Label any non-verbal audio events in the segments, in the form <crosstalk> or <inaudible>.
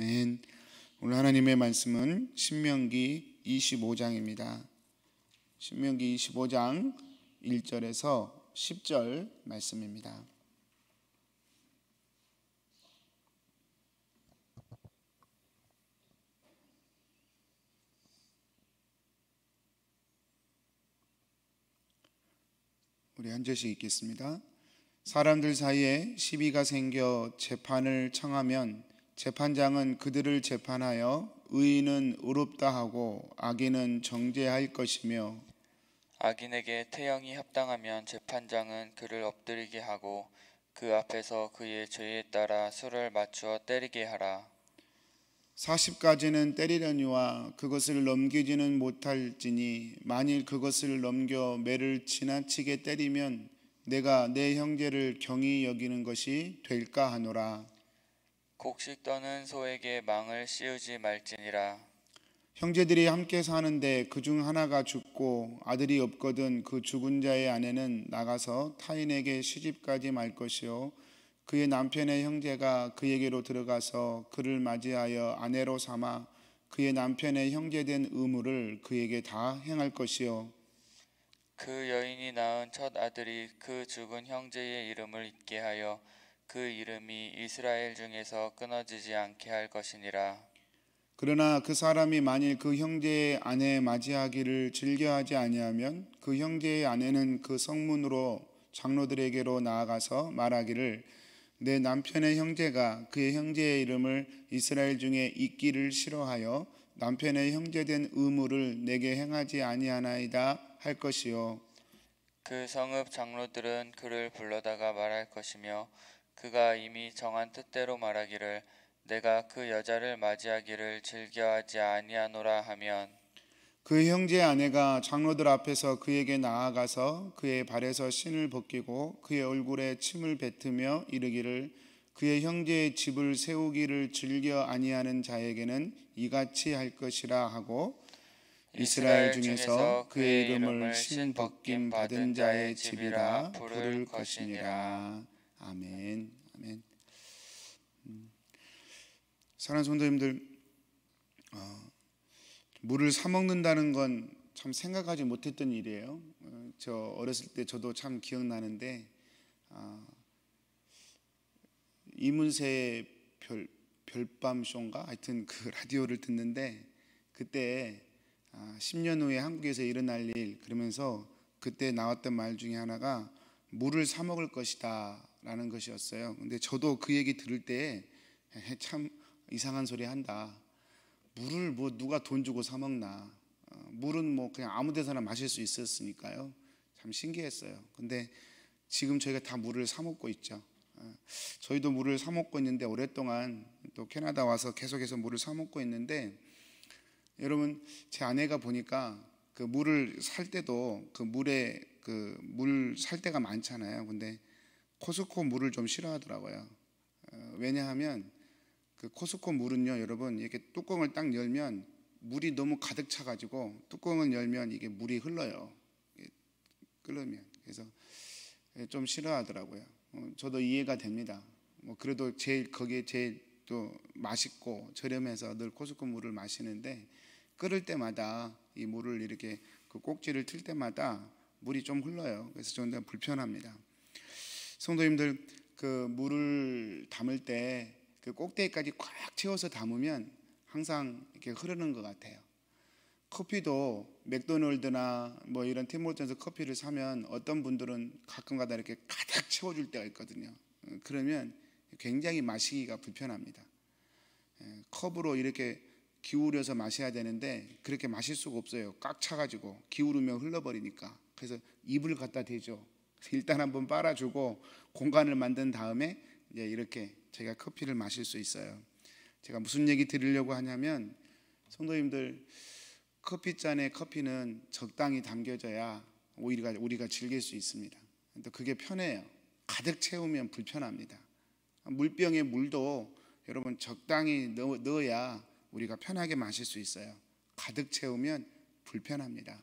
아멘. 오늘 하나님의 말씀은 신명기 25장입니다. 신명기 25장 1절에서 10절 말씀입니다. 우리 한 절씩 읽겠습니다. 사람들 사이에 시비가 생겨 재판을 청하면 재판장은 그들을 재판하여 의인은 의롭다 하고 악인은 정죄할 것이며 악인에게 태형이 합당하면 재판장은 그를 엎드리게 하고 그 앞에서 그의 죄에 따라 수를 맞추어 때리게 하라. 40가지는 때리려니와 그것을 넘기지는 못할지니 만일 그것을 넘겨 매를 지나치게 때리면 내가 내 형제를 경히 여기는 것이 될까 하노라. 곡식 떠는 소에게 망을 씌우지 말지니라. 형제들이 함께 사는데 그 중 하나가 죽고 아들이 없거든 그 죽은 자의 아내는 나가서 타인에게 시집까지 말 것이요 그의 남편의 형제가 그에게로 들어가서 그를 맞이하여 아내로 삼아 그의 남편의 형제된 의무를 그에게 다 행할 것이요 그 여인이 낳은 첫 아들이 그 죽은 형제의 이름을 잊게 하여 그 이름이 이스라엘 중에서 끊어지지 않게 할 것이니라. 그러나 그 사람이 만일 그 형제의 아내 맞이하기를 즐겨하지 아니하면 그 형제의 아내는 그 성문으로 장로들에게로 나아가서 말하기를 내 남편의 형제가 그의 형제의 이름을 이스라엘 중에 잊기를 싫어하여 남편의 형제된 의무를 내게 행하지 아니하나이다 할 것이요 그 성읍 장로들은 그를 불러다가 말할 것이며 그가 이미 정한 뜻대로 말하기를 내가 그 여자를 맞이하기를 즐겨하지 아니하노라 하면 그 형제의 아내가 장로들 앞에서 그에게 나아가서 그의 발에서 신을 벗기고 그의 얼굴에 침을 뱉으며 이르기를 그의 형제의 집을 세우기를 즐겨 아니하는 자에게는 이같이 할 것이라 하고 이스라엘 중에서 그의 이름을 신 벗김 받은 자의 집이라 부를 것이니라. 아멘. 아멘. 음. 사랑하는 성도님들, 어, 물을 사 먹는다는 건 참 생각하지 못했던 일이에요. 어, 저 어렸을 때 저도 참 기억나는데 아, 이문세의 별 별밤 쇼인가 하여튼 그 <laughs> 라디오를 듣는데 그때 아, 10년 후에 한국에서 일어날 일 그러면서 그때 나왔던 말 중에 하나가 물을 사 먹을 것이다 라는 것이었어요. 근데 저도 그 얘기 들을 때 참 이상한 소리 한다. 물을 뭐 누가 돈 주고 사 먹나? 어, 물은 뭐 그냥 아무 데서나 마실 수 있었으니까요. 참 신기했어요. 근데 지금 저희가 다 물을 사 먹고 있죠. 어, 저희도 물을 사 먹고 있는데 오랫동안 또 캐나다 와서 계속해서 물을 사 먹고 있는데 여러분 제 아내가 보니까 그 물을 살 때도 그 물에 그 물 살 때가 많잖아요. 근데 코스코 물을 좀 싫어하더라고요. 어, 왜냐하면 그 코스코 물은요, 여러분 이렇게 뚜껑을 딱 열면 물이 너무 가득 차가지고 뚜껑을 열면 이게 물이 흘러요. 끓으면 그래서 좀 싫어하더라고요. 어, 저도 이해가 됩니다. 뭐 그래도 제일 거기에 제일 또 맛있고 저렴해서 늘 코스코 물을 마시는데 끓을 때마다 이 물을 이렇게 그 꼭지를 틀 때마다 물이 좀 흘러요. 그래서 저는 불편합니다. 성도님들 그 물을 담을 때 그 꼭대기까지 꽉 채워서 담으면 항상 이렇게 흐르는 것 같아요. 커피도 맥도날드나 뭐 이런 팀몰튼에서 커피를 사면 어떤 분들은 가끔가다 이렇게 가득 채워줄 때가 있거든요. 그러면 굉장히 마시기가 불편합니다. 예, 컵으로 이렇게 기울여서 마셔야 되는데 그렇게 마실 수가 없어요. 꽉 차가지고 기울으면 흘러버리니까. 그래서 입을 갖다 대죠. 일단 한번 빨아주고 공간을 만든 다음에 이제 이렇게 제가 커피를 마실 수 있어요. 제가 무슨 얘기 드리려고 하냐면 성도님들 커피 잔에 커피는 적당히 담겨져야 우리가 우리가 즐길 수 있습니다. 또 그게 편해요. 가득 채우면 불편합니다. 물병에 물도 여러분 적당히 넣어, 야 우리가 편하게 마실 수 있어요. 가득 채우면 불편합니다.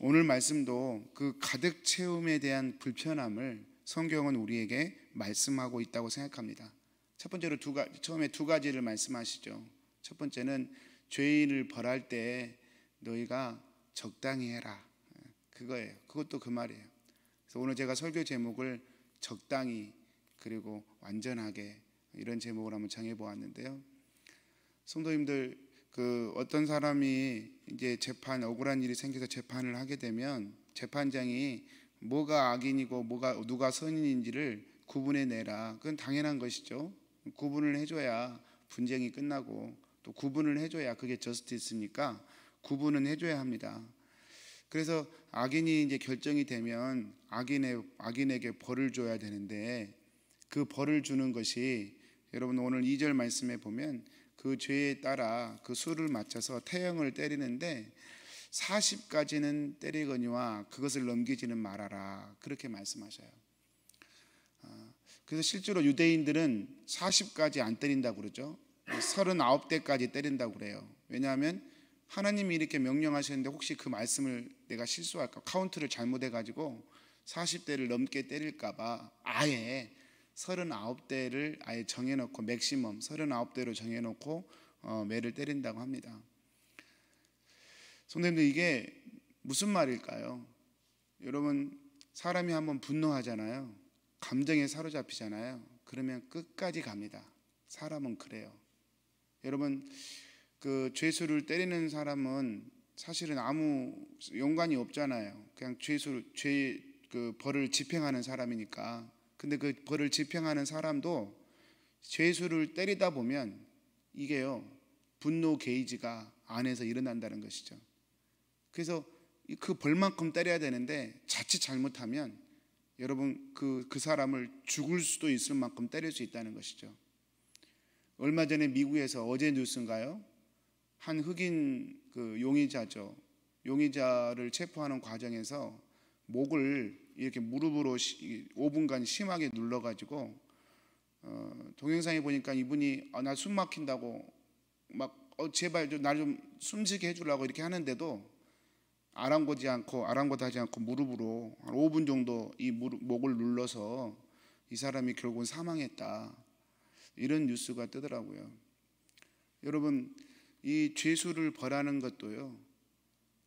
오늘 말씀도 그 가득 채움에 대한 불편함을 성경은 우리에게 말씀하고 있다고 생각합니다. 첫 번째로 두 가지 처음에 두 가지를 말씀하시죠. 첫 번째는 죄인을 벌할 때 너희가 적당히 해라. 그거예요. 그것도 그 말이에요. 그래서 오늘 제가 설교 제목을 적당히 그리고 완전하게 이런 제목을 한번 정해 보았는데요. 성도님들 그 어떤 사람이 이제 재판 억울한 일이 생겨서 재판을 하게 되면 재판장이 뭐가 악인이고 뭐가 누가 선인인지를 구분해 내라. 그건 당연한 것이죠. 구분을 해줘야 분쟁이 끝나고 또 구분을 해줘야 그게 저스티스니까 구분은 해줘야 합니다. 그래서 악인이 이제 결정이 되면 악인의 악인에게 벌을 줘야 되는데 그 벌을 주는 것이 여러분 오늘 2절 말씀에 보면 그 죄에 따라 그 수를 맞춰서 태형을 때리는데 40까지는 때리거니와 그것을 넘기지는 말아라 그렇게 말씀하셔요. 아, 그래서 실제로 유대인들은 40까지 안 때린다고 그러죠. 39대까지 때린다고 그래요. 왜냐하면 하나님이 이렇게 명령하셨는데 혹시 그 말씀을 내가 실수할까 카운트를 잘못해 가지고 40대를 넘게 때릴까 봐 아예 39대를 아예 정해 놓고 맥시멈 39대로 정해 놓고 어, 매를 때린다고 합니다. 선생님들 이게 무슨 말일까요? 여러분 사람이 한번 분노하잖아요. 감정에 사로잡히잖아요. 그러면 끝까지 갑니다. 사람은 그래요. 여러분 그 죄수를 때리는 사람은 사실은 아무 연관이 없잖아요. 그냥 죄수 죄 그 벌을 집행하는 사람이니까. 근데 그 벌을 집행하는 사람도 죄수를 때리다 보면 이게요 분노 게이지가 안에서 일어난다는 것이죠. 그래서 그 벌만큼 때려야 되는데 자칫 잘못하면 여러분 그, 그 사람을 죽을 수도 있을 만큼 때릴 수 있다는 것이죠. 얼마 전에 미국에서 어제 뉴스인가요? 한 흑인 그 용의자죠. 용의자를 체포하는 과정에서 목을 이렇게 무릎으로 5분간 심하게 눌러가지고 어, 동영상에 보니까 이분이 아, 나숨 막힌다고 막 어, 제발 좀 날 좀 숨쉬게 해주려고 이렇게 하는데도 아랑곳지 않고 아랑곳하지 않고 무릎으로 한 5분 정도 이 무릎, 목을 눌러서 이 사람이 결국은 사망했다 이런 뉴스가 뜨더라고요. 여러분 이 죄수를 벌하는 것도요.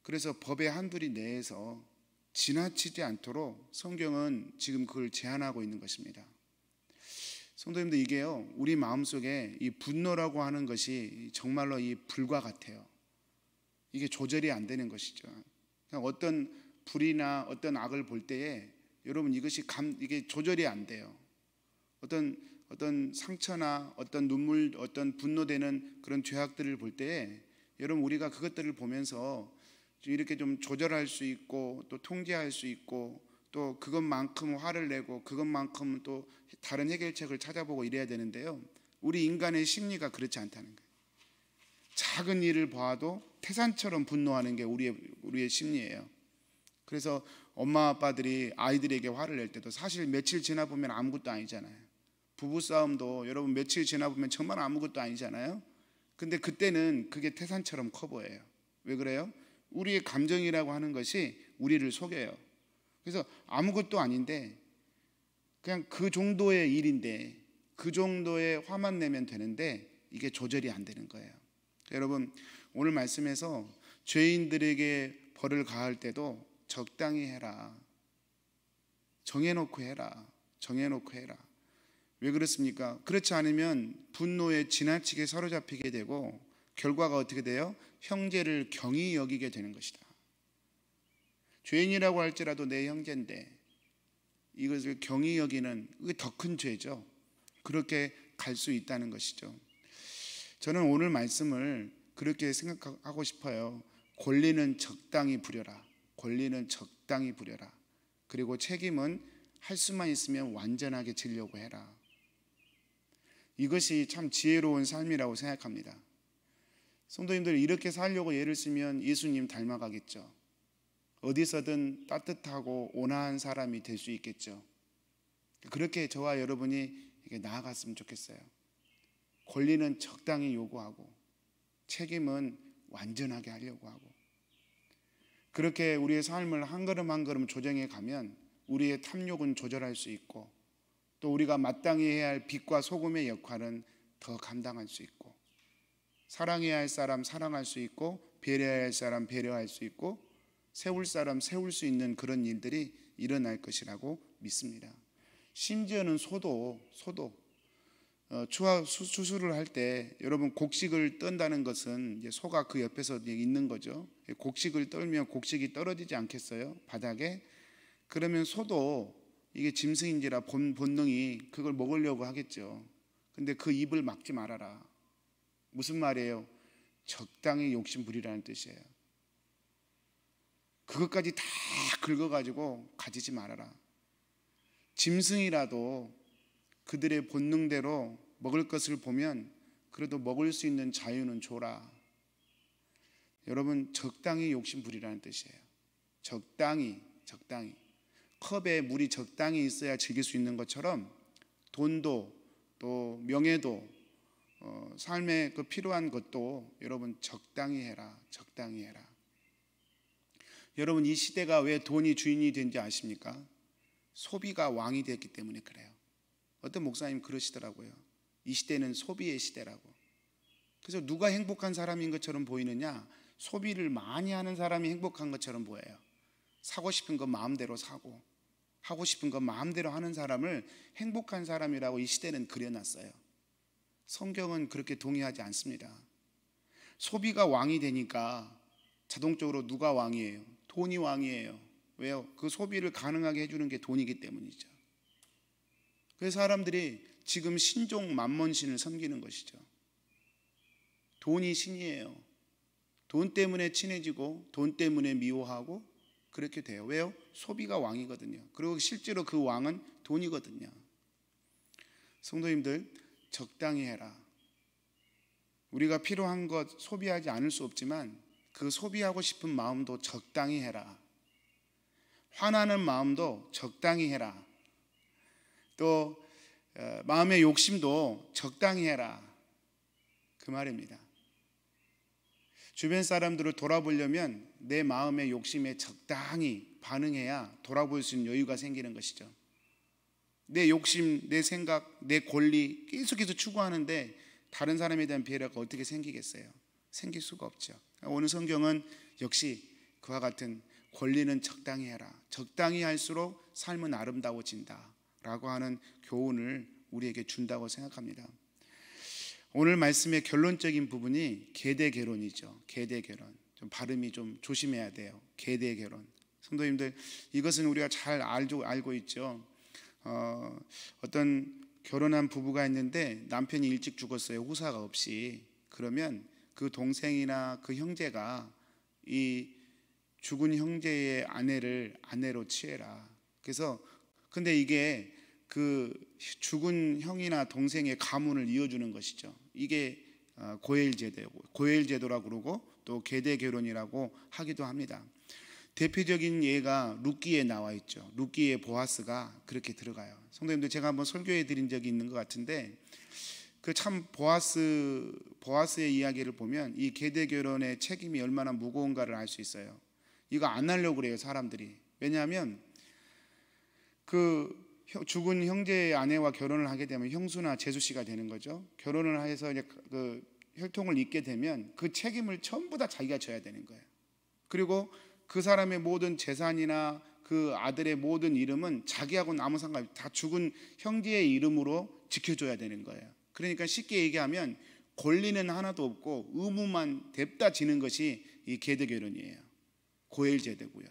그래서 법의 한둘이 내에서 지나치지 않도록 성경은 지금 그걸 제한하고 있는 것입니다. 성도님들 이게요. 우리 마음속에 이 분노라고 하는 것이 정말로 이 불과 같아요. 이게 조절이 안 되는 것이죠. 어떤 불이나 어떤 악을 볼 때에 여러분 이것이 감 이게 조절이 안 돼요. 어떤 어떤 상처나 어떤 눈물, 어떤 분노되는 그런 죄악들을 볼 때에 여러분 우리가 그것들을 보면서 이렇게 좀 조절할 수 있고 또 통제할 수 있고 또 그것만큼 화를 내고 그것만큼 또 다른 해결책을 찾아보고 이래야 되는데요. 우리 인간의 심리가 그렇지 않다는 거예요. 작은 일을 봐도 태산처럼 분노하는 게 우리의 우리의 심리예요. 그래서 엄마 아빠들이 아이들에게 화를 낼 때도 사실 며칠 지나 보면 아무것도 아니잖아요. 부부 싸움도 여러분 며칠 지나 보면 정말 아무것도 아니잖아요. 근데 그때는 그게 태산처럼 커 보여요. 왜 그래요? 우리의 감정이라고 하는 것이 우리를 속여요. 그래서 아무것도 아닌데 그냥 그 정도의 일인데 그 정도의 화만 내면 되는데 이게 조절이 안 되는 거예요. 여러분 오늘 말씀에서 죄인들에게 벌을 가할 때도 적당히 해라. 정해놓고 해라. 정해놓고 해라. 왜 그렇습니까? 그렇지 않으면 분노에 지나치게 사로잡히게 되고 결과가 어떻게 돼요? 형제를 경히 여기게 되는 것이다. 죄인이라고 할지라도 내 형제인데 이것을 경히 여기는 더큰 죄죠. 그렇게 갈 수 있다는 것이죠. 저는 오늘 말씀을 그렇게 생각하고 싶어요. 권리는 적당히 부려라. 권리는 적당히 부려라. 그리고 책임은 할 수만 있으면 완전하게 지려고 해라. 이것이 참 지혜로운 삶이라고 생각합니다. 성도님들 이렇게 살려고 예를 쓰면 예수님 닮아가겠죠. 어디서든 따뜻하고 온화한 사람이 될 수 있겠죠. 그렇게 저와 여러분이 나아갔으면 좋겠어요. 권리는 적당히 요구하고 책임은 완전하게 하려고 하고 그렇게 우리의 삶을 한 걸음 한 걸음 조정해 가면 우리의 탐욕은 조절할 수 있고 또 우리가 마땅히 해야 할 빛과 소금의 역할은 더 감당할 수 있고 사랑해야 할 사람 사랑할 수 있고 배려해야 할 사람 배려할 수 있고 세울 사람 세울 수 있는 그런 일들이 일어날 것이라고 믿습니다. 심지어는 소도 소도 어, 추하 수술을 할 때 여러분 곡식을 떤다는 것은 소가 그 옆에서 있는 거죠. 곡식을 떨면 곡식이 떨어지지 않겠어요? 바닥에 그러면 소도 이게 짐승인지라 본, 본능이 그걸 먹으려고 하겠죠. 근데 그 입을 막지 말아라. 무슨 말이에요? 적당히 욕심 부리라는 뜻이에요. 그것까지 다 긁어가지고 가지지 말아라. 짐승이라도 그들의 본능대로 먹을 것을 보면 그래도 먹을 수 있는 자유는 줘라. 여러분 적당히 욕심 부리라는 뜻이에요. 적당히 적당히 컵에 물이 적당히 있어야 즐길 수 있는 것처럼 돈도 또 명예도 어, 삶에 그 필요한 것도 여러분 적당히 해라. 적당히 해라. 여러분 이 시대가 왜 돈이 주인이 된지 아십니까? 소비가 왕이 됐기 때문에 그래요. 어떤 목사님 그러시더라고요. 이 시대는 소비의 시대라고. 그래서 누가 행복한 사람인 것처럼 보이느냐? 소비를 많이 하는 사람이 행복한 것처럼 보여요. 사고 싶은 거 마음대로 사고 하고 싶은 거 마음대로 하는 사람을 행복한 사람이라고 이 시대는 그려놨어요. 성경은 그렇게 동의하지 않습니다. 소비가 왕이 되니까 자동적으로 누가 왕이에요? 돈이 왕이에요. 왜요? 그 소비를 가능하게 해주는 게 돈이기 때문이죠. 그래서 사람들이 지금 신종 만몬신을 섬기는 것이죠. 돈이 신이에요. 돈 때문에 친해지고 돈 때문에 미워하고 그렇게 돼요. 왜요? 소비가 왕이거든요. 그리고 실제로 그 왕은 돈이거든요. 성도님들 적당히 해라. 우리가 필요한 것 소비하지 않을 수 없지만 그 소비하고 싶은 마음도 적당히 해라. 화나는 마음도 적당히 해라. 또 어, 마음의 욕심도 적당히 해라. 그 말입니다. 주변 사람들을 돌아보려면 내 마음의 욕심에 적당히 반응해야 돌아볼 수 있는 여유가 생기는 것이죠. 내 욕심, 내 생각, 내 권리 계속해서 추구하는데 다른 사람에 대한 배려가 어떻게 생기겠어요? 생길 수가 없죠. 오늘 성경은 역시 그와 같은 권리는 적당히 해라. 적당히 할수록 삶은 아름다워진다. 라고 하는 교훈을 우리에게 준다고 생각합니다. 오늘 말씀의 결론적인 부분이 계대 결론이죠. 계대 결론. 좀 발음이 좀 조심해야 돼요. 계대 결론. 성도님들 이것은 우리가 잘 알고 알고 있죠. 어, 어떤 결혼한 부부가 있는데 남편이 일찍 죽었어요. 후사가 없이. 그러면 그 동생이나 그 형제가 이 죽은 형제의 아내를 아내로 취해라. 그래서 근데 이게 그 죽은 형이나 동생의 가문을 이어주는 것이죠. 이게 어, 고엘 제도고 고엘 제도라고 그러고 또 계대 결혼이라고 하기도 합니다. 대표적인 예가 루키에 나와 있죠. 루키의 보아스가 그렇게 들어가요. 성도님들 제가 한번 설교해 드린 적이 있는 것 같은데 그 참 보아스 보아스의 이야기를 보면 이 계대 결혼의 책임이 얼마나 무거운가를 알 수 있어요. 이거 안 하려고 그래요 사람들이. 왜냐하면 그 죽은 형제의 아내와 결혼을 하게 되면 형수나 재수 씨가 되는 거죠. 결혼을 해서 이제 그 혈통을 잇게 되면 그 책임을 전부 다 자기가 져야 되는 거예요. 그리고 그 사람의 모든 재산이나 그 아들의 모든 이름은 자기하고는 아무 상관없이 다 죽은 형제의 이름으로 지켜줘야 되는 거예요. 그러니까 쉽게 얘기하면 권리는 하나도 없고 의무만 냅다 지는 것이 이 계대 결혼이에요. 고엘 제도고요.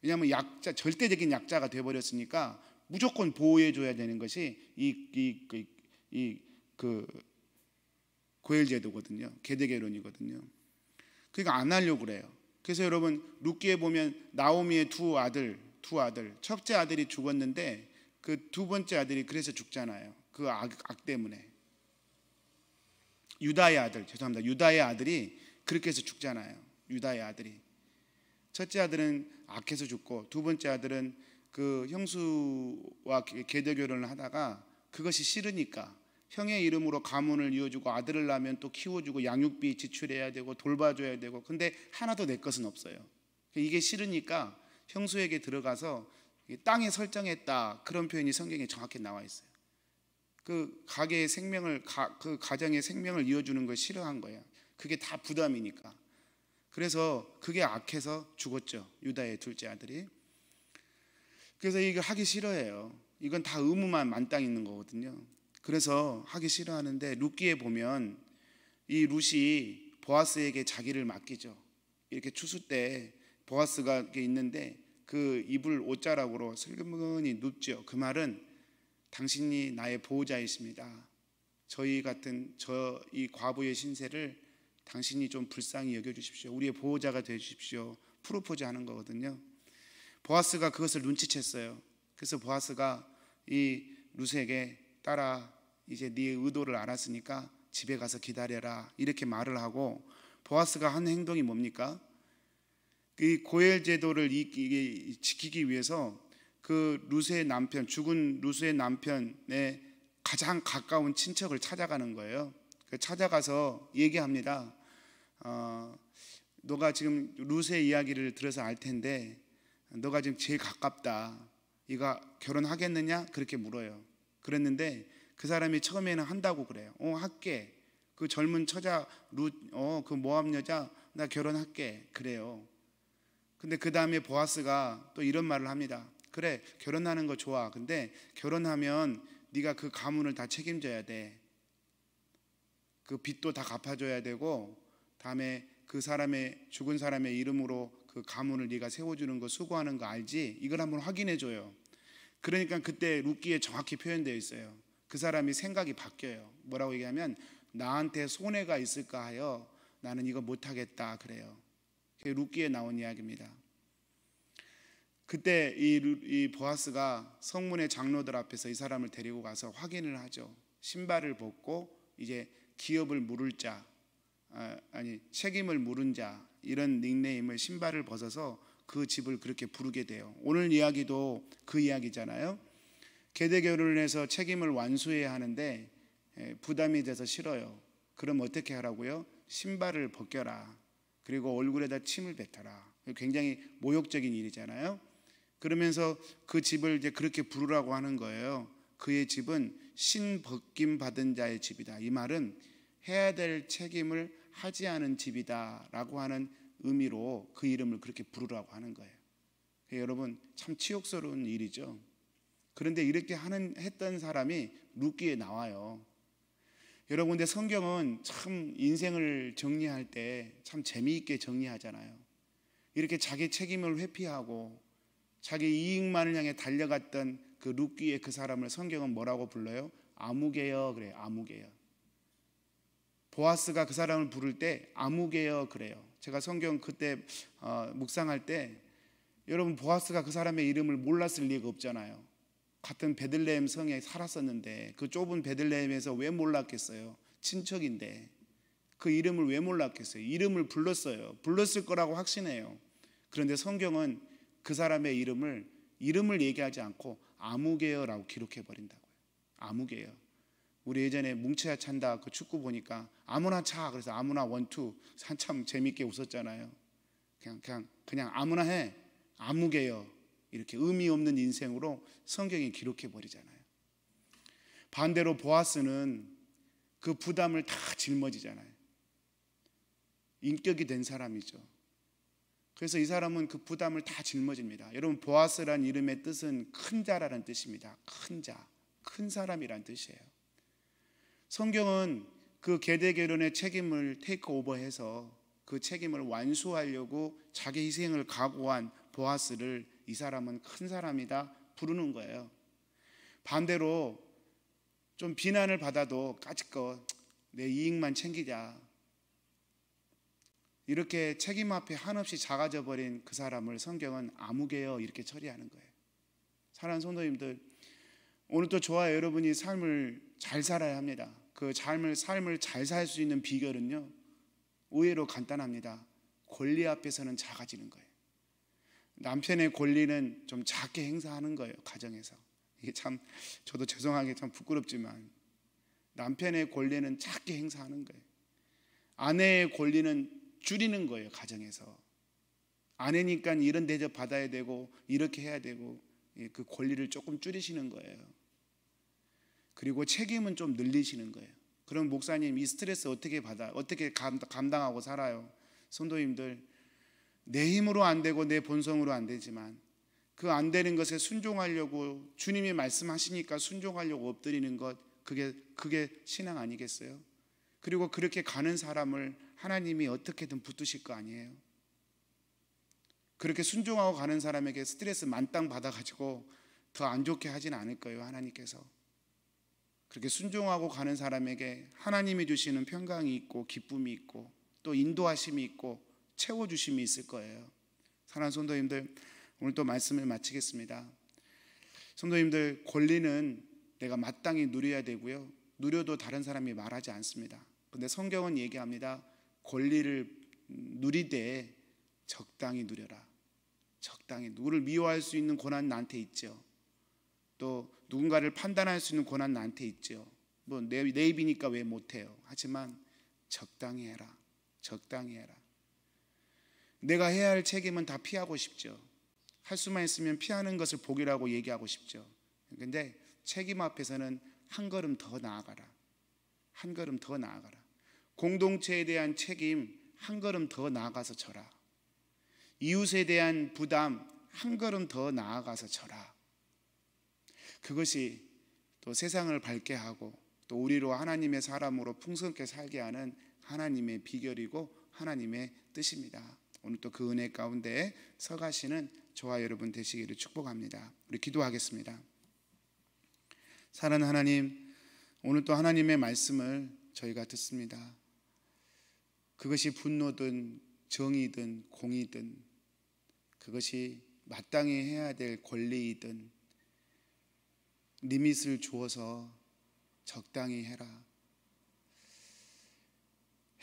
왜냐하면 약자 절대적인 약자가 돼버렸으니까 무조건 보호해 줘야 되는 것이 이이그 그, 고엘 제도거든요. 계대 결혼이거든요. 그러니까 안 하려고 그래요. 그래서 여러분 루키에 보면 나오미의 두 아들, 두 아들. 첫째 아들이 죽었는데 그 두 번째 아들이 그래서 죽잖아요. 그 악, 악 때문에. 유다의 아들, 죄송합니다. 유다의 아들이 그렇게 해서 죽잖아요. 유다의 아들이. 첫째 아들은 악해서 죽고 두 번째 아들은 그 형수와 계대 결혼을 하다가 그것이 싫으니까 형의 이름으로 가문을 이어주고 아들을 낳으면 또 키워주고 양육비 지출해야 되고 돌봐줘야 되고 근데 하나도 내 것은 없어요. 이게 싫으니까 형수에게 들어가서 땅에 설정했다 그런 표현이 성경에 정확히 나와 있어요. 그 가게의 생명을 가, 그 가정의 생명을 이어주는 걸 싫어한 거예요. 그게 다 부담이니까. 그래서 그게 악해서 죽었죠. 유다의 둘째 아들이. 그래서 이거 하기 싫어해요. 이건 다 의무만 만땅 있는 거거든요. 그래서 하기 싫어하는데 룻기에 보면 이 룻이 보아스에게 자기를 맡기죠. 이렇게 추수 때 보아스가 있는데 그 이불 옷자락으로 슬그머니 눕죠. 그 말은 당신이 나의 보호자이십니다. 저희 같은 저 이 과부의 신세를 당신이 좀 불쌍히 여겨 주십시오. 우리의 보호자가 되 주십시오. 프로포즈 하는 거거든요. 보아스가 그것을 눈치챘어요. 그래서 보아스가 이 루스에게 따라 이제 네 의도를 알았으니까 집에 가서 기다려라 이렇게 말을 하고 보아스가 한 행동이 뭡니까? 이 고엘 제도를 지키기 위해서 그 루스의 남편 죽은 루스의 남편의 가장 가까운 친척을 찾아가는 거예요. 그 찾아가서 얘기합니다. 어, 너가 지금 루스의 이야기를 들어서 알 텐데 너가 지금 제일 가깝다. 이가 결혼하겠느냐? 그렇게 물어요. 그랬는데 그 사람이 처음에는 한다고 그래요. 어, 할게. 그 젊은 처자 루, 어, 그 모함 여자 나 결혼할게. 그래요. 근데 그 다음에 보아스가 또 이런 말을 합니다. 그래, 결혼하는 거 좋아. 근데 결혼하면 네가 그 가문을 다 책임져야 돼. 그 빚도 다 갚아줘야 되고 다음에 그 사람의 죽은 사람의 이름으로 그 가문을 네가 세워주는 거 수고하는 거 알지? 이걸 한번 확인해 줘요. 그러니까 그때 룻기에 정확히 표현되어 있어요. 그 사람이 생각이 바뀌어요. 뭐라고 얘기하면 나한테 손해가 있을까 하여 나는 이거 못하겠다 그래요. 그게 룻기에 나온 이야기입니다. 그때 이, 이 보아스가 성문의 장로들 앞에서 이 사람을 데리고 가서 확인을 하죠. 신발을 벗고 이제 기업을 물을 자, 아, 아니 책임을 물은 자 이런 닉네임을 신발을 벗어서 그 집을 그렇게 부르게 돼요. 오늘 이야기도 그 이야기잖아요. 계대 결혼을 해서 책임을 완수해야 하는데 예, 부담이 돼서 싫어요. 그럼 어떻게 하라고요? 신발을 벗겨라. 그리고 얼굴에다 침을 뱉어라. 굉장히 모욕적인 일이잖아요. 그러면서 그 집을 이제 그렇게 부르라고 하는 거예요. 그의 집은 신 벗김 받은 자의 집이다. 이 말은 해야 될 책임을 하지 않은 집이다라고 하는 의미로 그 이름을 그렇게 부르라고 하는 거예요. 여러분 참 치욕스러운 일이죠. 그런데 이렇게 하는 했던 사람이 룻기에 나와요. 여러분 근데 성경은 참 인생을 정리할 때 참 재미있게 정리하잖아요. 이렇게 자기 책임을 회피하고 자기 이익만을 향해 달려갔던 그 룻기의 그 사람을 성경은 뭐라고 불러요? 아무개여 그래요. 아무개여. 보아스가 그 사람을 부를 때 아무개여 그래요. 제가 성경 그때 어, 묵상할 때 여러분 보아스가 그 사람의 이름을 몰랐을 리가 없잖아요. 같은 베들레헴 성에 살았었는데 그 좁은 베들레헴에서 왜 몰랐겠어요? 친척인데 그 이름을 왜 몰랐겠어요? 이름을 불렀어요. 불렀을 거라고 확신해요. 그런데 성경은 그 사람의 이름을 이름을 얘기하지 않고 아무개여라고 기록해 버린다고요. 아무개여. 우리 예전에 뭉쳐야 찬다 그 축구 보니까 아무나 차 그래서 아무나 원투 한참 재밌게 웃었잖아요. 그냥 그냥 그냥 아무나 해 아무개요 이렇게 의미 없는 인생으로 성경이 기록해 버리잖아요. 반대로 보아스는 그 부담을 다 짊어지잖아요. 인격이 된 사람이죠. 그래서 이 사람은 그 부담을 다 짊어집니다. 여러분 보아스란 이름의 뜻은 큰 자라는 뜻입니다. 큰 자, 큰 사람이란 뜻이에요. 성경은 그 계대 결혼의 책임을 테이크 오버해서 그 책임을 완수하려고 자기 희생을 각오한 보아스를 이 사람은 큰 사람이다 부르는 거예요. 반대로 좀 비난을 받아도 까짓것 내 이익만 챙기자. 이렇게 책임 앞에 한없이 작아져 버린 그 사람을 성경은 아무개요 이렇게 처리하는 거예요. 사랑하는 성도님들, 오늘 또 저와 여러분이 삶을 잘 살아야 합니다. 그 삶을 삶을 잘 살 수 있는 비결은요. 의외로 간단합니다. 권리 앞에서는 작아지는 거예요. 남편의 권리는 좀 작게 행사하는 거예요. 가정에서. 이게 참 저도 죄송하게 참 부끄럽지만 남편의 권리는 작게 행사하는 거예요. 아내의 권리는 줄이는 거예요. 가정에서. 아내니까 이런 대접 받아야 되고 이렇게 해야 되고 예, 그 권리를 조금 줄이시는 거예요. 그리고 책임은 좀 늘리시는 거예요. 그럼 목사님 이 스트레스 어떻게 받아 어떻게 감당하고 살아요? 성도님들 내 힘으로 안 되고 내 본성으로 안 되지만 그 안 되는 것에 순종하려고 주님이 말씀하시니까 순종하려고 엎드리는 것 그게 그게 신앙 아니겠어요? 그리고 그렇게 가는 사람을 하나님이 어떻게든 붙드실 거 아니에요? 그렇게 순종하고 가는 사람에게 스트레스 만땅 받아 가지고 더 안 좋게 하진 않을 거예요, 하나님께서. 그렇게 순종하고 가는 사람에게 하나님이 주시는 평강이 있고 기쁨이 있고 또 인도하심이 있고 채워주심이 있을 거예요. 사랑하는 성도님들, 오늘 또 말씀을 마치겠습니다. 성도님들, 권리는 내가 마땅히 누려야 되고요. 누려도 다른 사람이 말하지 않습니다. 근데 성경은 얘기합니다. 권리를 누리되 적당히 누려라. 적당히 누구를 미워할 수 있는 권한 나한테 있죠. 또 누군가를 판단할 수 있는 권한 나한테 있죠. 뭐내 내 입이니까 왜 못해요? 하지만 적당히 해라. 적당히 해라. 내가 해야 할 책임은 다 피하고 싶죠. 할 수만 있으면 피하는 것을 복이라고 얘기하고 싶죠. 근데 책임 앞에서는 한 걸음 더 나아가라. 한 걸음 더 나아가라. 공동체에 대한 책임 한 걸음 더 나아가서 져라. 이웃에 대한 부담 한 걸음 더 나아가서 져라. 그것이 또 세상을 밝게 하고 또 우리로 하나님의 사람으로 풍성하게 살게 하는 하나님의 비결이고 하나님의 뜻입니다. 오늘 또 그 은혜 가운데 서가시는 저와 여러분 되시기를 축복합니다. 우리 기도하겠습니다. 사랑하는 하나님, 오늘 또 하나님의 말씀을 저희가 듣습니다. 그것이 분노든 정의든 공의든 그것이 마땅히 해야 될 권리이든 리밋을 주어서 적당히 해라.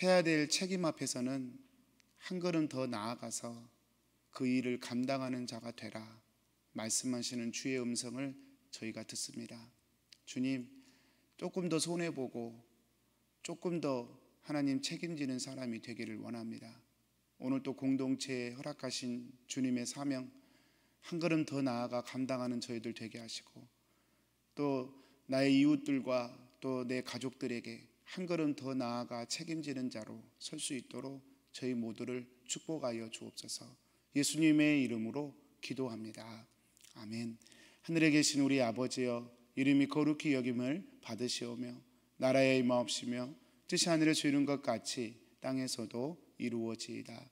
해야 될 책임 앞에서는 한 걸음 더 나아가서 그 일을 감당하는 자가 되라. 말씀하시는 주의 음성을 저희가 듣습니다. 주님, 조금 더 손해보고 조금 더 하나님 책임지는 사람이 되기를 원합니다. 오늘 또 공동체에 허락하신 주님의 사명 한 걸음 더 나아가 감당하는 저희들 되게 하시고 또 나의 이웃들과 또 내 가족들에게 한 걸음 더 나아가 책임지는 자로 설 수 있도록 저희 모두를 축복하여 주옵소서. 예수님의 이름으로 기도합니다. 아멘. 하늘에 계신 우리 아버지여 이름이 거룩히 여김을 받으시오며 나라의 임하옵시며 뜻이 하늘에서 이룬 것 같이 땅에서도 이루어지이다.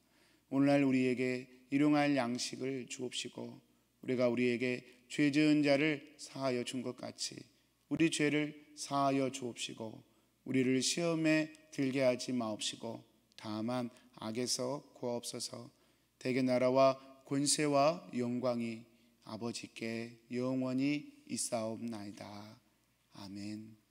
오늘날 우리에게 일용할 양식을 주옵시고 우리가 우리에게 죄 지은 자를 사하여 준 것 같이 우리 죄를 사하여 주옵시고 우리를 시험에 들게 하지 마옵시고 다만 악에서 구하옵소서 대개 나라와 권세와 영광이 아버지께 영원히 있사옵나이다. 아멘.